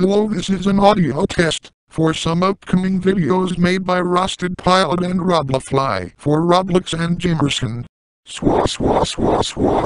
Hello this is an audio test for some upcoming videos made by Rusted Pilot and Roblafly for Roblox and Jimerson. Swa swa swa swa.